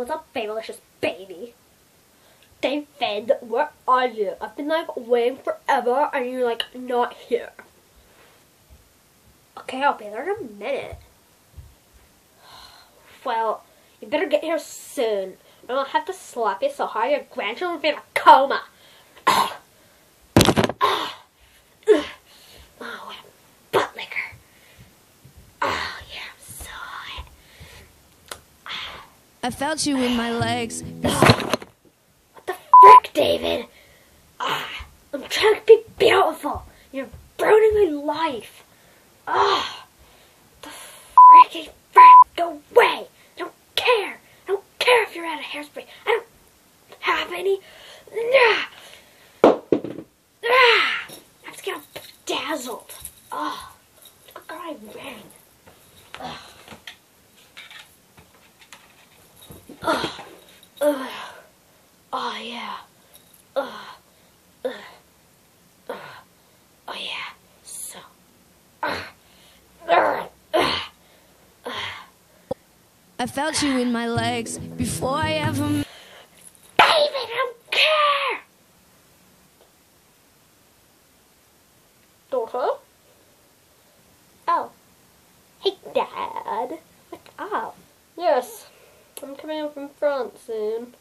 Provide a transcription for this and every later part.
What's up, babylicious baby? David, where are you? I've been like waiting forever and you're like not here. Okay, I'll be there in a minute. Well, you better get here soon. Or I'll have to slap you so hard your grandchildren will be in a coma. Oh, what a butt liquor. Oh, yeah, I'm so hot. I felt you in my legs. What the frick, David? Ah, I'm trying to be beautiful. You're ruining my life. Ah, the freaking frick. Go away. I don't care. I don't care if you're out of hairspray. I don't have any. Nah. Ah, I'm just getting dazzled. Oh, look what I wearing. Ah. Oh, ugh. Oh yeah. Ugh. Oh yeah. So. I felt you in my legs before I ever. David, I don't care. Daughter. Oh. Hey, Dad. What's up? Yes. I'm coming home from France soon.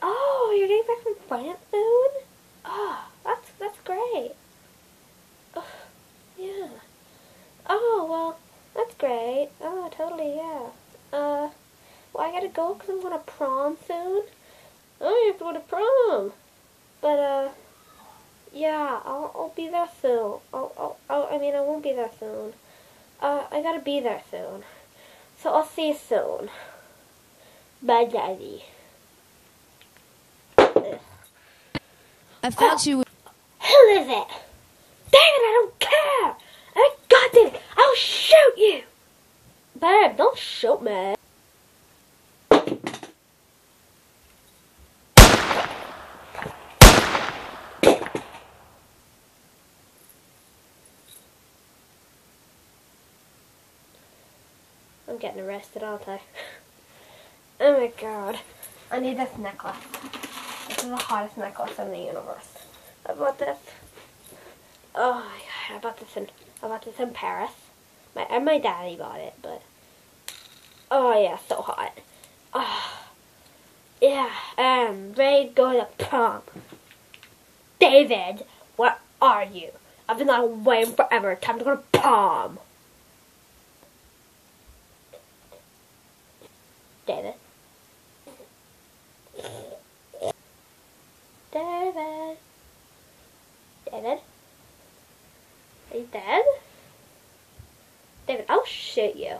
Oh, you're getting back from France soon? Oh, that's that's great. Oh, yeah. Oh well, that's great. Oh, totally, yeah. Uh, well, I gotta go because I'm going to prom soon. Oh, you have to go to prom. But uh, yeah, I'll I'll be there soon. I'll, I'll, I'll I mean I won't be there soon. Uh, I gotta be there soon. So I'll see you soon. Bye, Daddy. Ugh. I felt you. Who is it? David, I don't care. I got David. I'll shoot you. Babe, don't shoot me. I'm getting arrested, aren't I? Oh my god. I need this necklace. This is the hottest necklace in the universe. I bought this. Oh my god, I bought this in I bought this in Paris. My and my daddy bought it, but oh yeah, so hot. Oh, yeah, I'm ready to go to prom. David, where are you? I've been on waiting forever. Time to go to prom. David. David? Are you dead? David, I'll shoot you.